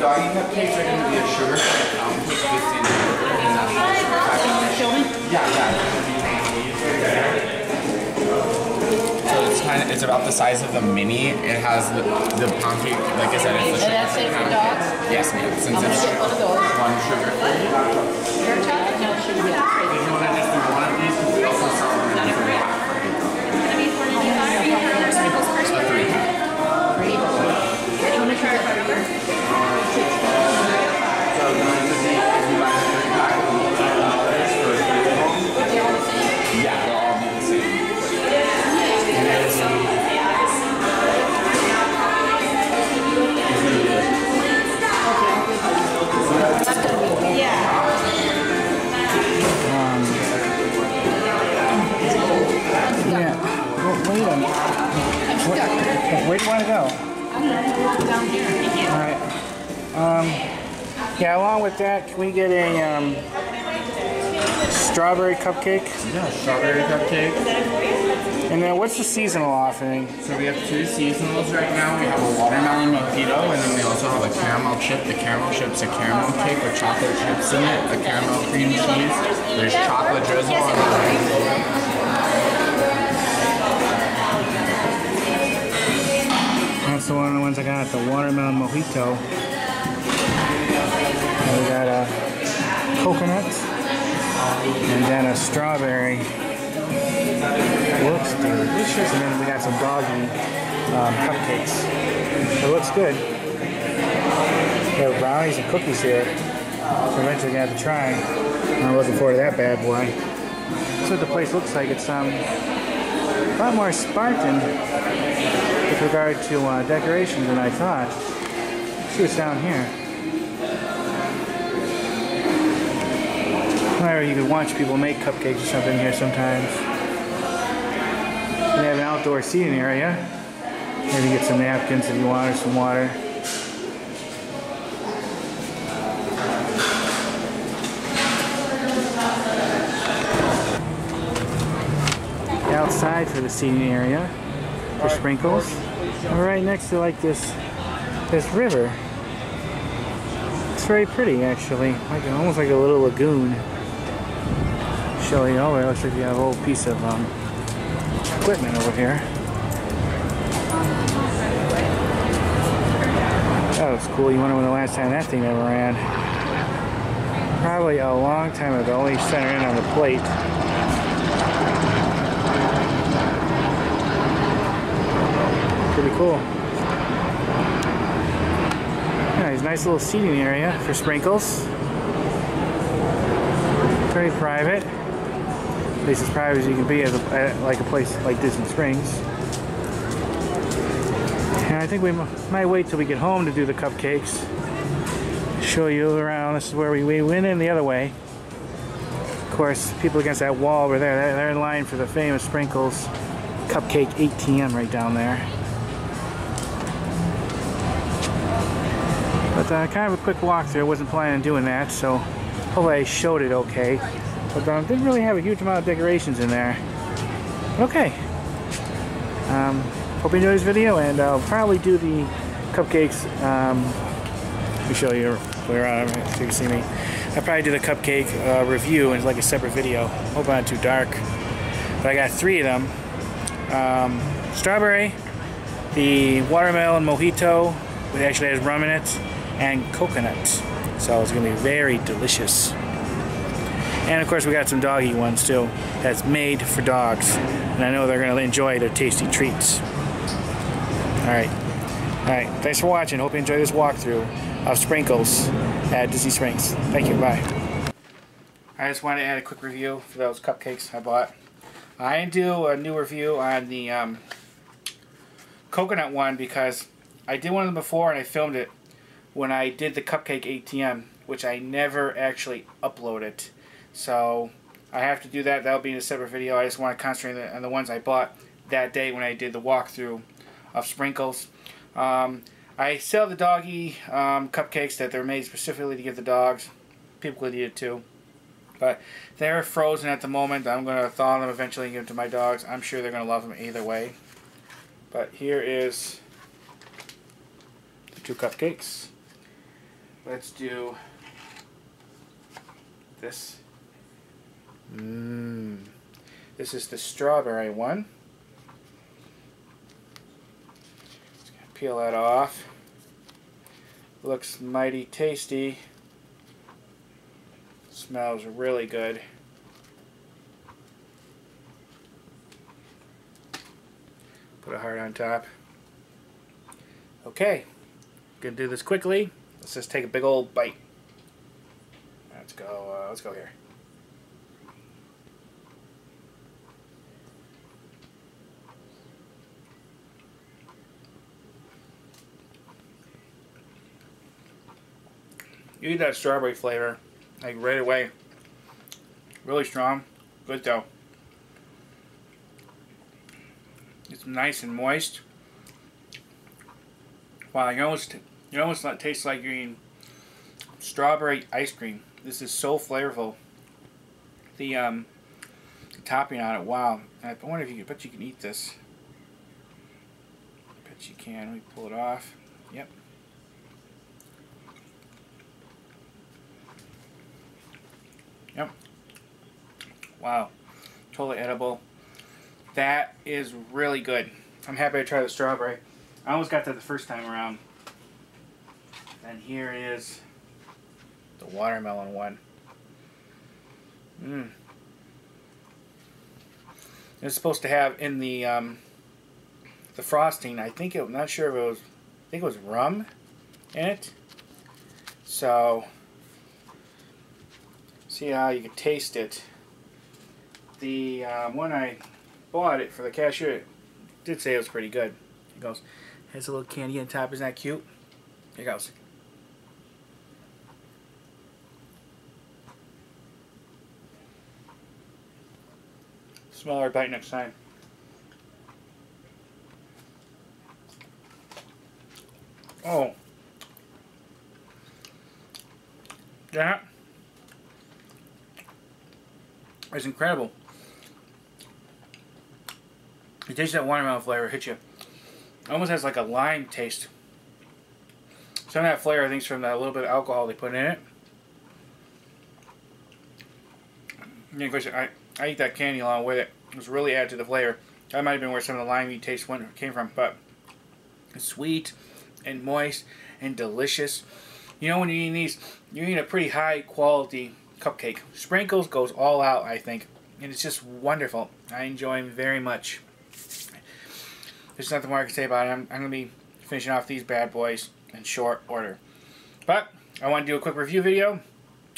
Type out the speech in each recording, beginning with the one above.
doggy cupcakes are going to be a sugar free pound cake just in Show me. Yeah, yeah. So it's kind of it's about the size of a mini. It has the, the pound cake, like I said, it's the And that's sugar it for dogs? Yes, ma'am. Since I'm it's one of one sugar. Your chocolate? Yeah, along with that, can we get a um, strawberry cupcake? Yeah, strawberry cupcake. And then what's the seasonal offering? So we have two seasonals right now. We have a watermelon mojito, and then we also have a caramel chip. The caramel chip's a caramel cake with chocolate chips in it, a caramel cream cheese. There's chocolate drizzle on the rainbow. That's the one of the ones I got, the watermelon mojito. We got a coconut and then a strawberry. Looks delicious. And then we got some doggy um, cupcakes. It looks good. We have brownies and cookies here. So eventually gonna have to try. I'm looking forward to that bad boy. That's what the place looks like. It's um a lot more Spartan with regard to uh, decorations than I thought. Let's see what's down here. You can watch people make cupcakes or something here sometimes. They have an outdoor seating area. Maybe get some napkins if you want or some water. Outside for the seating area for sprinkles. We're right next to like this this river. It's very pretty actually, like almost like a little lagoon. Showing over, looks like you have a whole piece of um, equipment over here. That was cool. You wonder when the last time that thing ever ran. Probably a long time ago, only centered in on the plate. Pretty cool. Nice, nice little seating area for sprinkles. Very private. Least as private as you can be at, a, at like a place like Disney Springs. And I think we might wait till we get home to do the cupcakes. Show you around. This is where we, we went in the other way. Of course, people against that wall were there, they're, they're in line for the famous sprinkles cupcake ATM right down there. But uh, kind of a quick walkthrough. I wasn't planning on doing that, so hopefully I showed it okay. But um, didn't really have a huge amount of decorations in there. Okay. Um, hope you enjoyed this video, and I'll probably do the cupcakes. Um, let me show you where I am so you can see me. I'll probably do the cupcake uh, review in like a separate video. Hope I'm not too dark. But I got three of them. Um, strawberry, the watermelon mojito, which actually has rum in it, and coconut. So it's going to be very delicious. And of course we got some doggy ones too. That's made for dogs. And I know they're going to enjoy their tasty treats. Alright. Alright, thanks for watching. Hope you enjoy this walkthrough of Sprinkles at Disney Springs. Thank you, bye. I just wanted to add a quick review for those cupcakes I bought. I didn't do a new review on the um, coconut one because I did one of them before and I filmed it when I did the cupcake ATM, which I never actually uploaded. So I have to do that. That'll be in a separate video. I just want to concentrate on the ones I bought that day when I did the walkthrough of Sprinkles. Um, I sell the doggy um, cupcakes that they're made specifically to give the dogs. People could eat it too. But they're frozen at the moment. I'm going to thaw them eventually and give them to my dogs. I'm sure they're going to love them either way. But here is the two cupcakes. let's do this. Mmm. This is the strawberry one. Just gonna peel that off. Looks mighty tasty. Smells really good. Put a heart on top. Okay, gonna do this quickly. Let's just take a big old bite. Let's go. Uh, let's go here. You eat that strawberry flavor, like right away. Really strong. Good though. It's nice and moist. Wow, you almost you almost not taste like you're eating strawberry ice cream. This is so flavorful. The um the topping on it, wow. I wonder if you can bet you can eat this. I bet you can. Let me pull it off. Yep. Yep. Wow. Totally edible. That is really good. I'm happy to try the strawberry. I almost got that the first time around. And here is the watermelon one. Mmm. It's supposed to have in the um, the frosting. I think it. I'm not sure if it was. I think it was rum in it. So see how you can taste it. The um, I bought it for the cashier, did say it was pretty good. It goes, has a little candy on top. Isn't that cute? Here goes. Smaller bite next time. Oh. That is incredible. You taste that watermelon flavor, hit you. It almost has like a lime taste. Some of that flavor I think is from that little bit of alcohol they put in it. Yeah, of course, I, I eat that candy along with it. It was really added to the flavor. That might have been where some of the limey taste went, came from, but it's sweet and moist and delicious. You know, when you eat these, you're eating a pretty high quality cupcake. Sprinkles goes all out, I think, and it's just wonderful. I enjoy them very much. There's nothing more I can say about it. I'm, I'm going to be finishing off these bad boys in short order. But I want to do a quick review video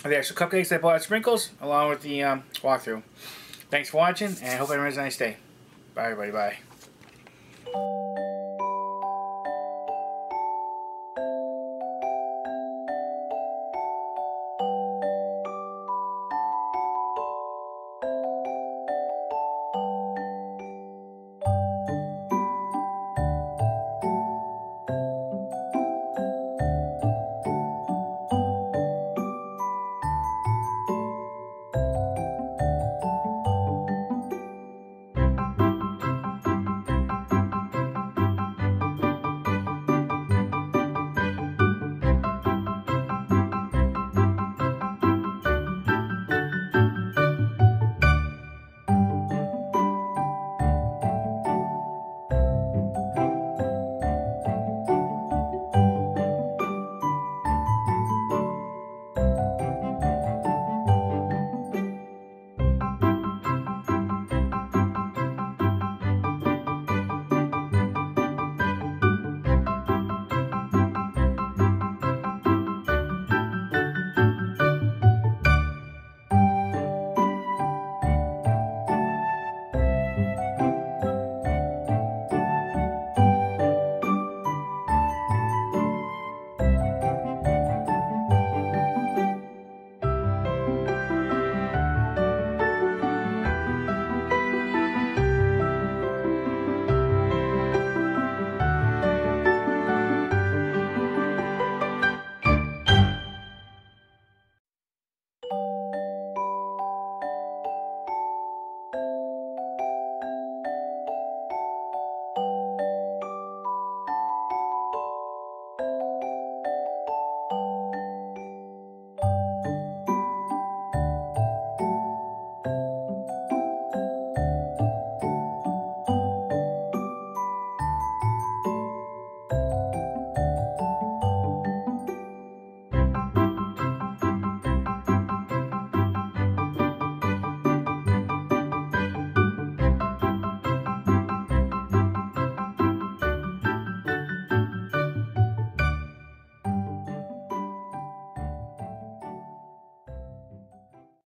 of the actual cupcakes I bought at Sprinkles, along with the um, walkthrough. Thanks for watching, and I hope everyone has a nice day. Bye, everybody. Bye.